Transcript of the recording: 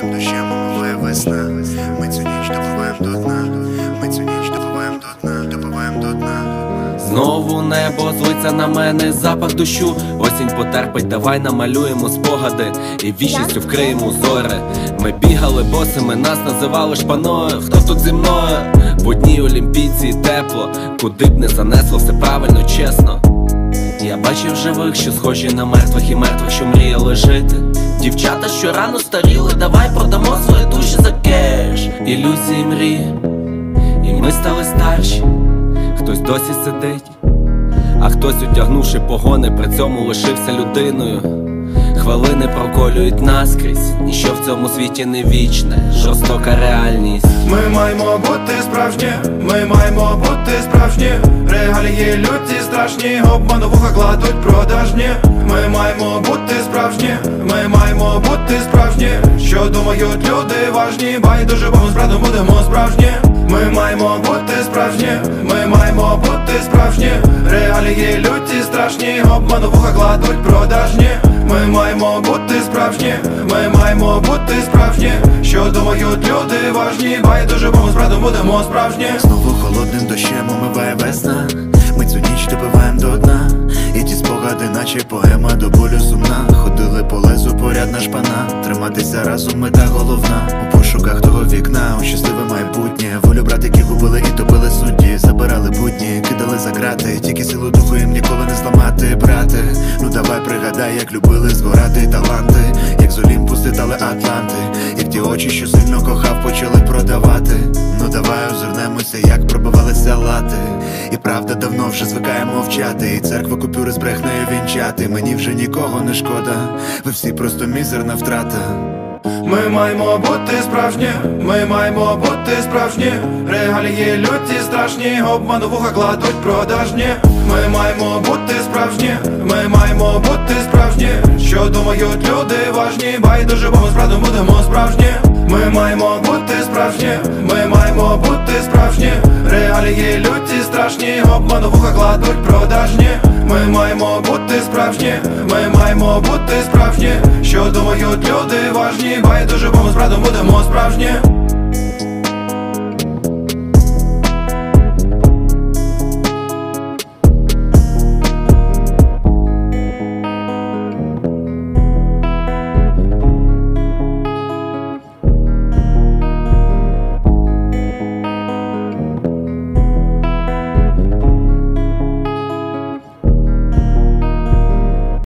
холодним дощем омиває весна. Ми цю ніч допиваємо до дна. Ми цю ніч допиваємо до дна, допиваємо до дна. Знову небо злиться на мене, запах дощу. Осінь потерпить, давай намалюємо спогади і вічністю вкриємо зори. Ми бігали босими, нас називали шпаною. Хто тут зі мною? В одній олімпійці тепло, куди б не занесло, все правильно, чесно. Я бачив живих, що схожі на мертвих і мертвих, що мріяли жити. Дівчата, що рано старіли, давай продамо свої душі за кеш. Ілюзії мрії, і ми стали старші. Хтось досі сидить, а хтось, одягнувши погони, при цьому лишився людиною. Хвилини проколюють наскрізь, ніщо в цьому світі не вічне, жорстока реальність. Ми маємо бути справжні, ми маємо бути справжні, реалії люті, страшні, обману вуха кладуть продажні. Ми маємо бути справжні, ми маємо бути справжні, що думають люди важні, байдуже, бо ми справді будемо справжні. Ми маємо бути справжні, ми маємо бути справжні, реалії люті, страшні, обману вуха кладуть продажні. Ми маємо бути справжні, ми маємо бути справжні, що думають люди важні, байдуже, ми справді будемо справжні. Знову холодним дощем омиває весна. Ми цю ніч допиваємо до дна. І ті спогади, наче поема до болю сумна. Ходили по лезу, порядна шпана. Триматися разом мета головна. У пошуках того вікна, у щасливе майбутнє. Волю братиків губили і топили судді. Забирали будні, кидали за грати. Тільки силу духу їм ніколи не зламати, брате. Ну давай пригадай, як любили згорати таланти. Як з Олімпу злітали Атланти. Ті очі, що сильно кохав, почали продавати. Ну давай озирнемося, як пробивалися лати. І правда давно вже звикає мовчати. І церква купюри з брехнею вінчати. Мені вже нікого не шкода. Ви всі просто мізерна втрата. Ми маємо бути справжні, ми маємо бути справжні, реалії люті, страшні, обману вуха кладуть продажні. Ми маємо бути справжні, ми маємо бути справжні, що думають люди важні, бо справді будемо справжні. Ми маємо бути справжні, ми маємо бути справжні, реалії люті, страшні, обману вуха кладуть продажні. Ми маємо бути справжні, ми маємо бути справжні, що думають люди важні, ми справді будемо справжні.